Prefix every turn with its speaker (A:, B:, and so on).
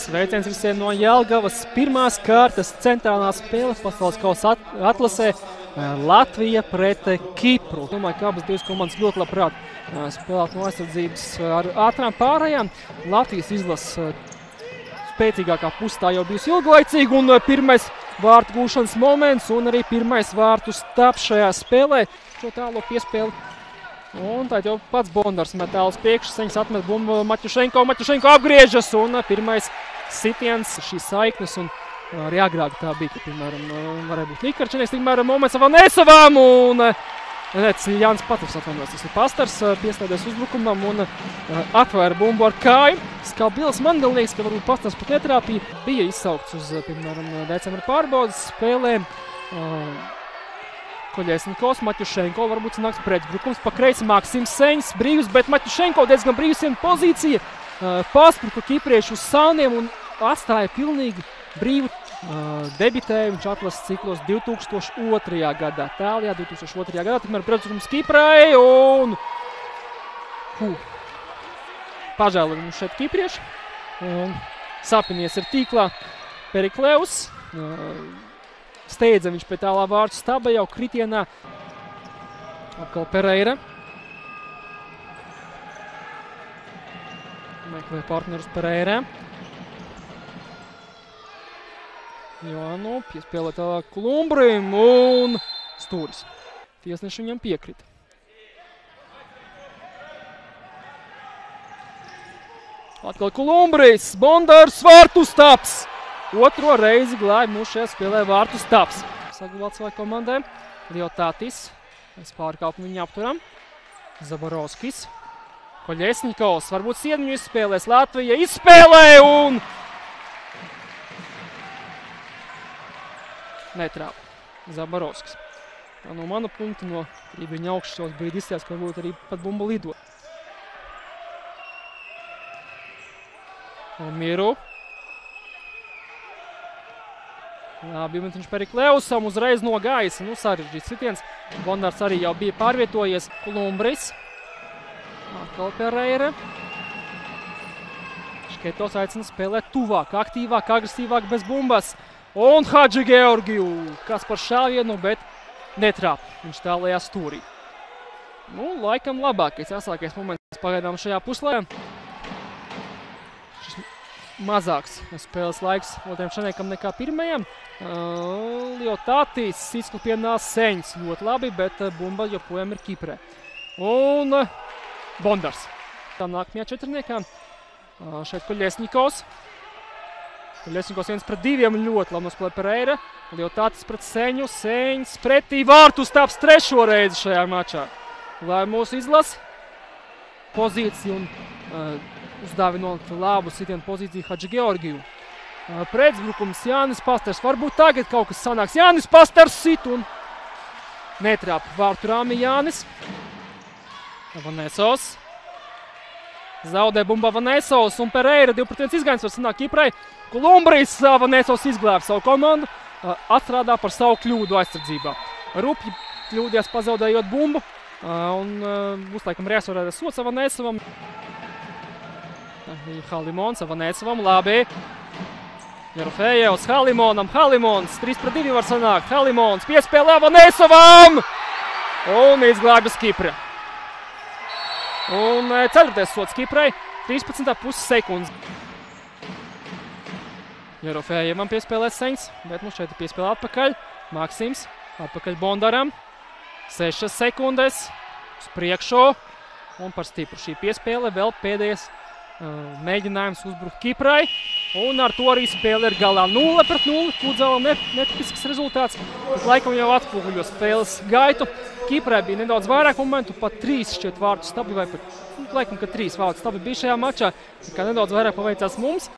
A: Sveiciens visiem no Jelgavas. Pirmās kārtas centrālā spēle pasaules kausa at atlasē Latvija pret Kipru. Domāju, ka abas divas komandas ļoti labprāt spēlēt no aizsardzības ar ātrām pārējām. Latvijas izlase spēcīgākā pusē jau bijusi ilglaicīga un pirmais vārtu gūšanas moments un arī pirmais vārtu stāps šajā spēlē. Šo tālo piespēli Un tad jau pats Bondars met tālus priekšsaņas, atmet bumbu Maķušenko, Maķušenko apgriežas un pirmais sitiens šīs saiknes. Un, arī agrāk tā bija, ka, piemēram, varēja būt Nikarčinieks, tikmēr moments Vanesovam un Nec, Jānis Patrs atvainojas, tas ir pastars, pieslēdzies uzbrukumam un atvēra bumbu ar kāju. Kā Bils man liekas, ka varbūt pastars pat netrāpīja, bija izsaukts uz, piemēram, decembra pārbaudas spēlēm. Koļēsnikovs, Maķušenko, varbūt nāks pretbrukums, pa kreisi Maksims Seņs, brīvs, bet Maķušenko diezgan brīvs viena pozīcija. Paspruka kipriešu uz sauniem un atstāja pilnīgi brīvu debitēju. Viņš atlases ciklos 2002. gadā, Tālijā 2002. gadā, tikmēr pretbrukums Kiprai un huh, pažēli mums šeit kiprieši. Un sapinies ir tīklā Periklevs. Steidza viņš pie tālā vārdu staba jau kritienā. Atkal Pereira. Meklē partnerus Pereira. Jā, nu, piespēlē tālāk Klumbrim un stūris. Tiesneši viņam piekrita. Atkal Kolumbris, Bondars, vārtu staps. Otro reizi glābi mūsu šajā spēlē vārtu staps. Saglabāt savai komandai. Liotātis. Mēs pārkāpam viņu apturam. Zaborovskis. Koļesņikovs. Varbūt siedmiņu izspēlēs. Latvija izspēlē un... Netrāp. Zaborovskis. Tā no mana punkta, no viņa augšas brīdi izstās, ka varbūt arī pat bumba lido. Miru. Labi, viņš Periklevsam uzreiz no gaisa. Nu, sarežģīts sitiens. Bondārs arī jau bija pārvietojies. Kolumbris. Atkal Pereira. Šketos aicina spēlēt tuvāk, aktīvāk, agresīvāk, bez bumbas. Un Hadži Georgiju, kas par šāvienu, bet netrāp. Viņš tālajā stūrī. Nu, laikam labākais, jāsākais moments pagaidām šajā puslē mazāks spēles laiks otrajam šaniekam nekā pirmajam. Uh, Liotātīs izklupienās seņas ļoti labi, bet bumba joprojām ir Kiprē. Un uh, Bondars. Tā nākamajā četrniekā. Uh, šeit Koļiesņikovs. Koļiesņikovs viens pret diviem ļoti labi nospēlē Pereira. Liotātis pret seņu. Seņas pretī vārtu stāps trešo reizi šajā mačā. Lai mūsu izlas pozīciju un uh, uzdāvinot labu sitienu pozīciju Hadži Georgiju. Pretsbrukums Jānis Pasters. Varbūt tagad kaut kas sanāks. Jānis Pasters sit un netrāp vārtu rāmi Jānis. Vanesos. Zaudē bumba Vanesos un Pereira 2 pret 1 izgājums var sanākt Kiprai. Kolumbrijs Vanesos izglāb savu komandu. Atstrādā par savu kļūdu aizsardzībā. Rupji kļūdījās pazaudējot bumbu. Un būs laikam reasorētas sots Vanesovam. Halimons, Vanēcovam, labi. Jarofējevs, Halimonam, Halimons, 3 pret 2 var sanākt. Halimons piespēlē Vanēcovam! Un izglābjas Kipra. Un ceturtais sots Kiprai, 13,5 sekundes. Jarofējevam piespēlēs Seņs, bet nu šeit piespēlē atpakaļ. Maksims, atpakaļ Bondaram. 6 sekundes uz priekšu. Un par stipru šī piespēle vēl pēdējais mēģinājums uzbrukt Kiprai. Un ar to arī spēle ir galā 0 pret 0. Kūdzēlam netipisks rezultāts, bet laikam jau atspoguļo spēles gaitu. Kiprai bija nedaudz vairāk momentu, pat 3 šķiet vārtu stabli vai pat, laikam, ka 3 vārtu stabli bija šajā mačā. Kā nedaudz vairāk paveicās mums.